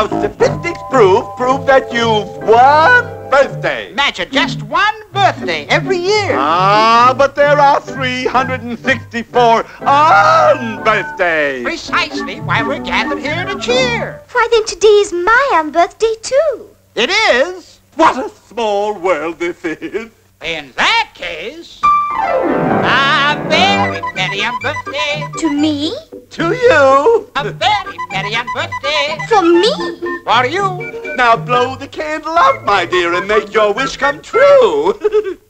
Now, statistics prove, prove that you've one birthday. Imagine just one birthday every year. Ah, but there are 364 unbirthdays. Precisely why we're gathered here to cheer. Why, then today is my um, birthday, too. It is. What a small world this is. In that case, a very merry um, birthday To me? To you. a very merry birthday From me? for you. Now blow the candle out, my dear, and make your wish come true.